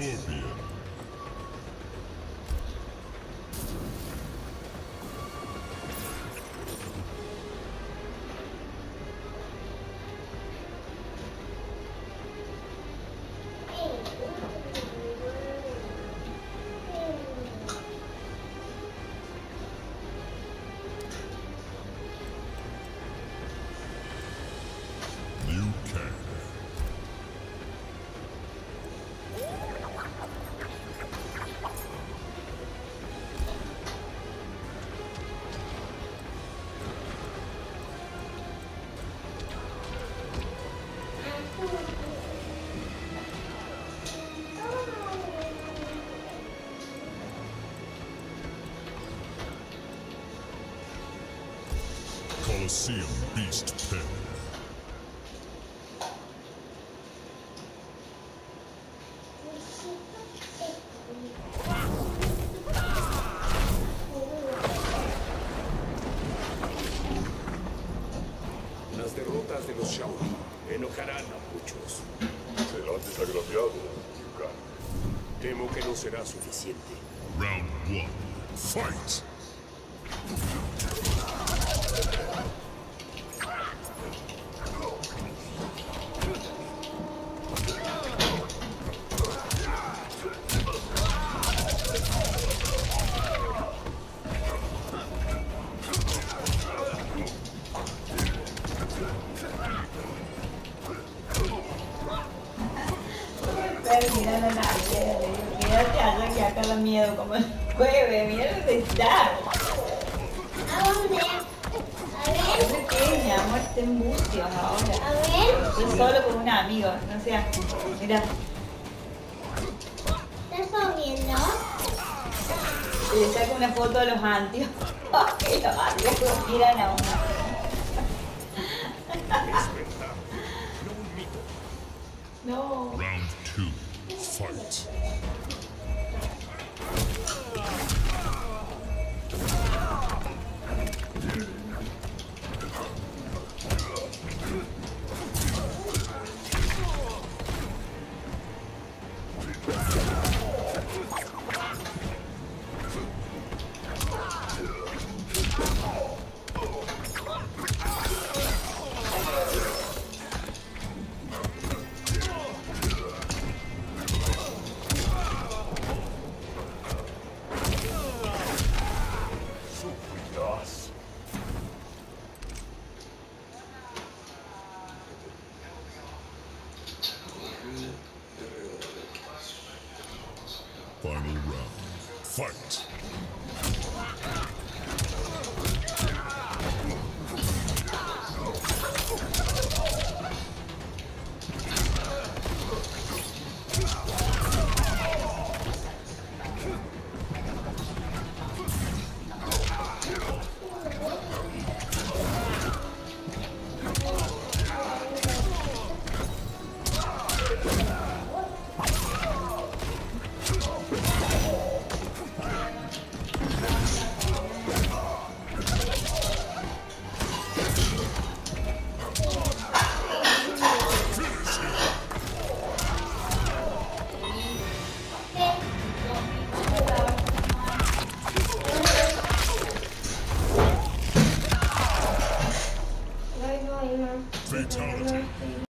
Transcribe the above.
Stop it. Colosseum Beast Pit. Las derrotas de los Shaolin enojarán a muchos. Será desagraciado, Liu Kang. Temo que no será suficiente. Round one. Fight! Pero mira la nave, quédate allá que acá da miedo como el jueves, mira dónde está. ¿A dónde? A Es ver, pequeña, muerte en bucios ahora. a ver. Yo solo con un amigo, no sé. Mira, ¿Estás viendo? le saco una foto a los antios. Y los antios miran a uno. No. Round two. Fight! Fight!